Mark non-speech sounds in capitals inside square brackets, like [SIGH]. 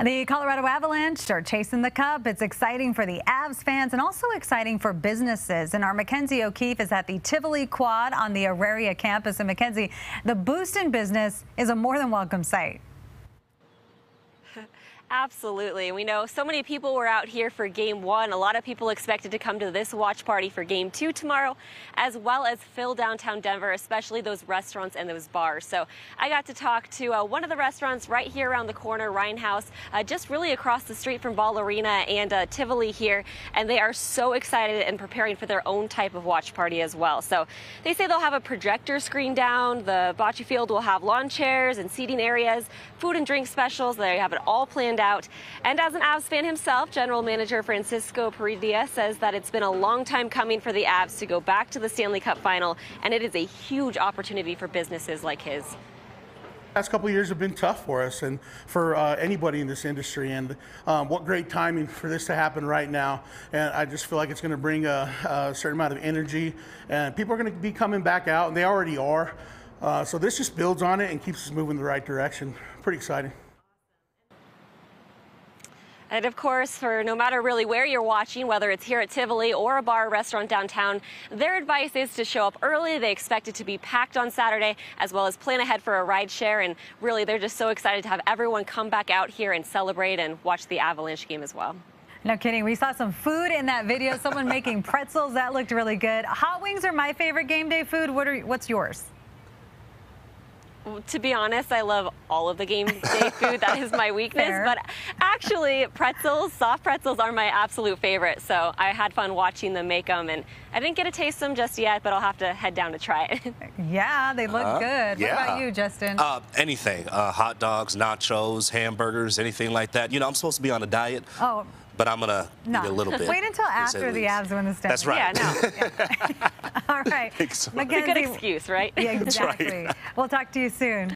The Colorado Avalanche are chasing the cup. It's exciting for the Avs fans and also exciting for businesses. And our Mackenzie O'Keefe is at the Tivoli Quad on the Auraria campus. And Mackenzie, the boost in business is a more than welcome sight. [LAUGHS] Absolutely. We know so many people were out here for game one. A lot of people expected to come to this watch party for game two tomorrow, as well as fill downtown Denver, especially those restaurants and those bars. So I got to talk to uh, one of the restaurants right here around the corner, Rhein Haus, uh, just really across the street from Ball Arena and uh, Tivoli here. And they are so excited and preparing for their own type of watch party as well. So they say they'll have a projector screen down. The bocce field will have lawn chairs and seating areas, food and drink specials. They have it all planned out. And as an Avs fan himself, General Manager Francisco Pereira says that it's been a long time coming for the Avs to go back to the Stanley Cup final, and it is a huge opportunity for businesses like his last couple years have been tough for us and for uh, anybody in this industry. And um, what great timing for this to happen right now. And I just feel like it's going to bring a, a, certain amount of energy, and people are going to be coming back out, and they already are. Uh, so this just builds on it and keeps us moving in the right direction. Pretty exciting. And of course, for no matter really where you're watching, whether it's here at Tivoli or a bar or restaurant downtown, their advice is to show up early. They expect it to be packed on Saturday, as well as plan ahead for a ride share. And really, they're just so excited to have everyone come back out here and celebrate and watch the Avalanche game as well. No kidding. We saw some food in that video. Someone [LAUGHS] making pretzels. That looked really good. Hot wings are my favorite game day food. What are what's yours? To be honest, I love all of the game [LAUGHS] day food. that is my weakness. Fair. But actually, pretzels, soft pretzels are my absolute favorite. So I had fun watching them make them. And I didn't get to taste them just yet, but I'll have to head down to try it. [LAUGHS] yeah, they look uh, good. Yeah. What about you, Justin? Uh, anything. Uh, hot dogs, nachos, hamburgers, anything like that. You know, I'm supposed to be on a diet. Oh but I'm going to no. eat a little [LAUGHS] bit. Wait until after the Avs win the Stanley. That's right. Yeah, no. All right. [LAUGHS] It's a good excuse, right? Yeah, exactly. Right. We'll talk to you soon.